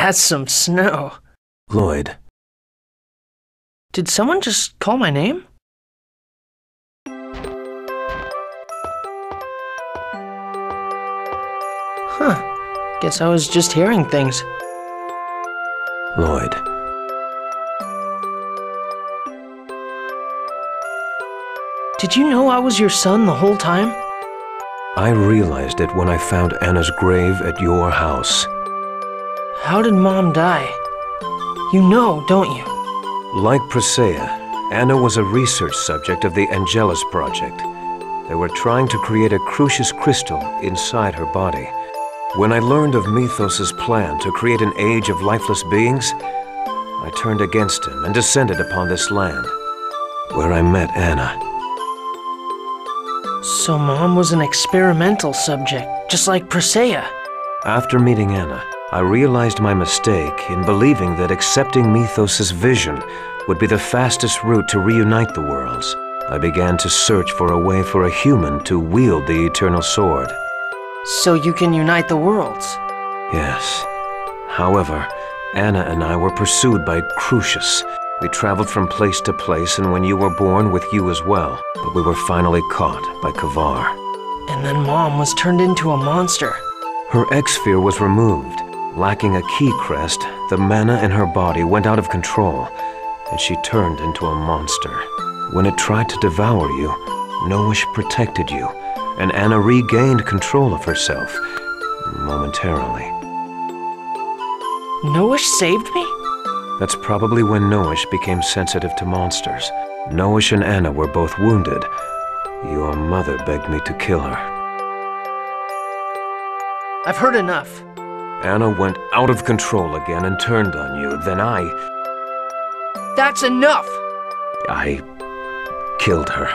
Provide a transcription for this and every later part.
That's some snow. Lloyd, Did someone just call my name? Huh. Guess I was just hearing things. Lloyd. Did you know I was your son the whole time? I realized it when I found Anna's grave at your house. How did Mom die? You know, don't you? Like Presea, Anna was a research subject of the Angelus Project. They were trying to create a Cruxis crystal inside her body. When I learned of Mithos' plan to create an age of lifeless beings, I turned against him and descended upon this land, where I met Anna. So Mom was an experimental subject, just like Presea. After meeting Anna, I realized my mistake in believing that accepting Mithos' vision would be the fastest route to reunite the worlds. I began to search for a way for a human to wield the Eternal Sword. So you can unite the worlds. Yes. However, Anna and I were pursued by Cruxis. We traveled from place to place, and when you were born, with you as well. But we were finally caught by Kvar. And then Mom was turned into a monster. Her Exsphere was removed. Lacking a key crest, the mana in her body went out of control, and she turned into a monster. When it tried to devour you, Noishe protected you, and Anna regained control of herself, momentarily. Noishe saved me? That's probably when Noishe became sensitive to monsters. Noishe and Anna were both wounded. Your mother begged me to kill her. I've heard enough. Anna went out of control again and turned on you. Then I... That's enough! I... killed her.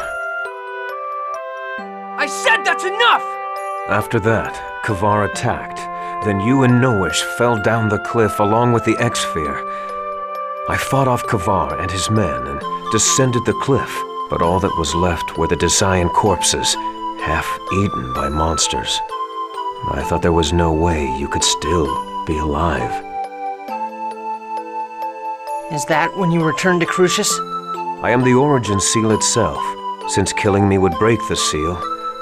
I said that's enough! After that, Kvar attacked. Then you and Noishe fell down the cliff along with the Exsphere. I fought off Kvar and his men and descended the cliff, but all that was left were the Desian corpses, half eaten by monsters. I thought there was no way you could still be alive. Is that when you returned to Cruxis? I am the origin seal itself. Since killing me would break the seal,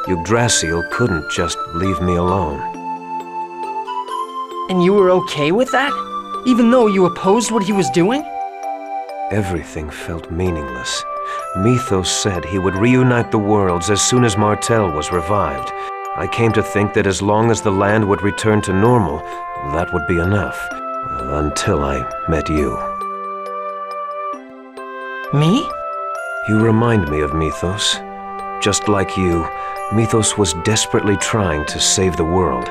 Yggdrasill couldn't just leave me alone. And you were okay with that? Even though you opposed what he was doing? Everything felt meaningless. Mithos said he would reunite the worlds as soon as Martel was revived. I came to think that as long as the land would return to normal, that would be enough. Uh, until I met you. Me? You remind me of Mithos. Just like you, Mithos was desperately trying to save the world.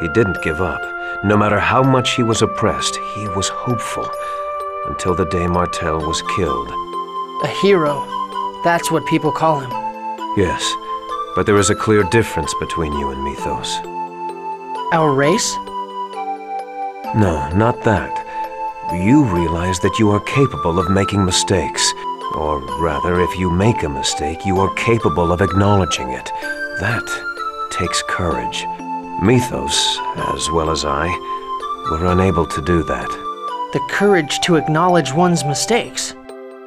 He didn't give up. No matter how much he was oppressed, he was hopeful. Until the day Martel was killed. A hero. That's what people call him. Yes, but there is a clear difference between you and Mithos. Our race? No, not that. You realize that you are capable of making mistakes. Or rather, if you make a mistake, you are capable of acknowledging it. That takes courage. Mithos, as well as I, were unable to do that. The courage to acknowledge one's mistakes.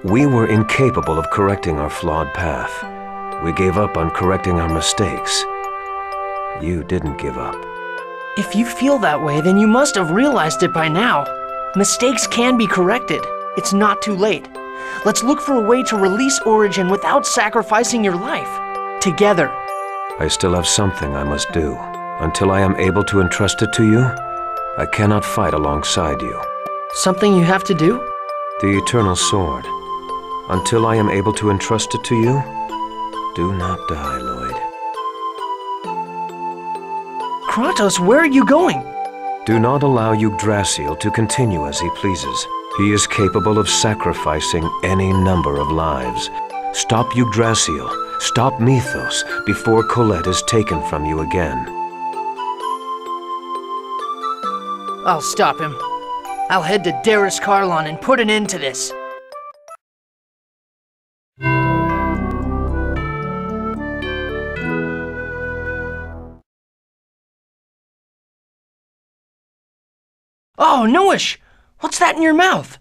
We were incapable of correcting our flawed path. We gave up on correcting our mistakes. You didn't give up. If you feel that way, then you must have realized it by now. Mistakes can be corrected. It's not too late. Let's look for a way to release Origin without sacrificing your life. Together. I still have something I must do. Until I am able to entrust it to you, I cannot fight alongside you. Something you have to do? The Eternal Sword. Until I am able to entrust it to you, do not die, Lloyd. Kratos, where are you going? Do not allow Yggdrasill to continue as he pleases. He is capable of sacrificing any number of lives. Stop Yggdrasill, stop Mithos, before Colette is taken from you again. I'll stop him. I'll head to Derris-Kharlan and put an end to this. Oh, Noishe! What's that in your mouth?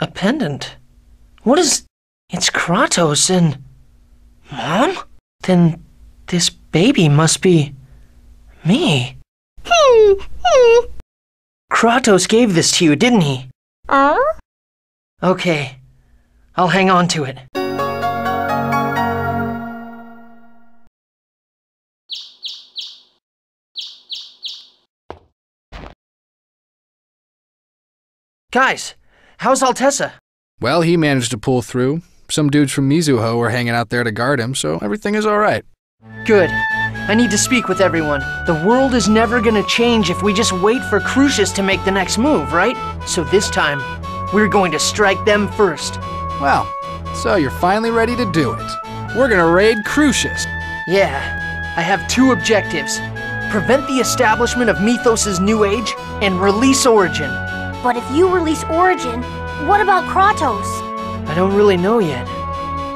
A pendant? What is. It's Kratos and. Mom? Then this baby must be. me. Kratos gave this to you, didn't he? Uh? Okay. I'll hang on to it. Guys, how's Altessa? Well, he managed to pull through. Some dudes from Mizuho were hanging out there to guard him, so everything is alright. Good. I need to speak with everyone. The world is never gonna change if we just wait for Cruxis to make the next move, right? So this time, we're going to strike them first. Well, so you're finally ready to do it. We're gonna raid Cruxis. Yeah, I have two objectives prevent the establishment of Mithos' new age and release Origin. But if you release Origin, what about Kratos? I don't really know yet.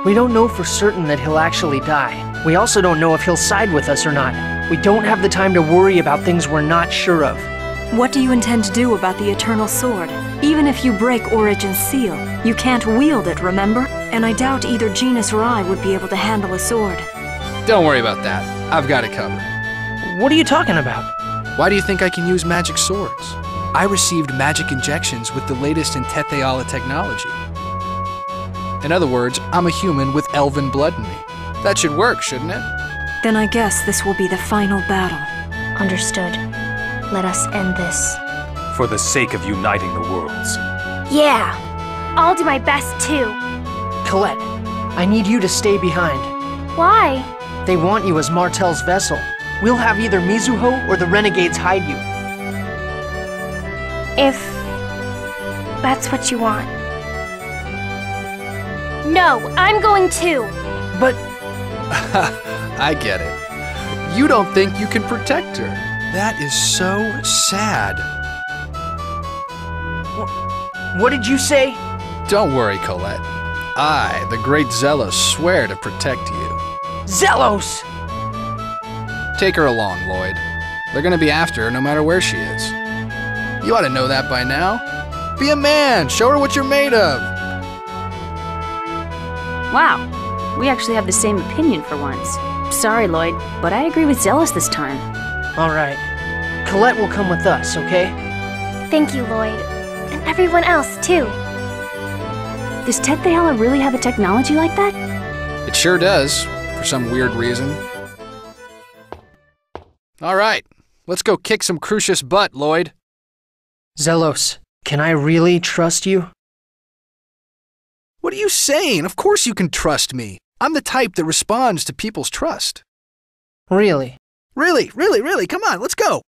We don't know for certain that he'll actually die. We also don't know if he'll side with us or not. We don't have the time to worry about things we're not sure of. What do you intend to do about the Eternal Sword? Even if you break Origin's seal, you can't wield it, remember? And I doubt either Genis or I would be able to handle a sword. Don't worry about that. I've got it covered. What are you talking about? Why do you think I can use magic swords? I received magic injections with the latest in Tethe'alla technology. In other words, I'm a human with elven blood in me. That should work, shouldn't it? Then I guess this will be the final battle. Understood. Let us end this. For the sake of uniting the worlds. Yeah. I'll do my best too. Colette, I need you to stay behind. Why? They want you as Martel's vessel. We'll have either Mizuho or the Renegades hide you. If that's what you want. No, I'm going too. But I get it. You don't think you can protect her. That is so sad. what did you say? Don't worry, Colette. I, the great Zelos, swear to protect you. Zelos! Take her along, Lloyd. They're gonna be after her no matter where she is. You ought to know that by now. Be a man, show her what you're made of. Wow, we actually have the same opinion for once. Sorry, Lloyd, but I agree with Zelos this time. All right. Colette will come with us, okay? Thank you, Lloyd. And everyone else, too. Does Tethe'alla really have a technology like that? It sure does, for some weird reason. All right, let's go kick some Cruxis butt, Lloyd. Zelos, can I really trust you? What are you saying? Of course you can trust me. I'm the type that responds to people's trust. Really? Really, really, really, come on, let's go.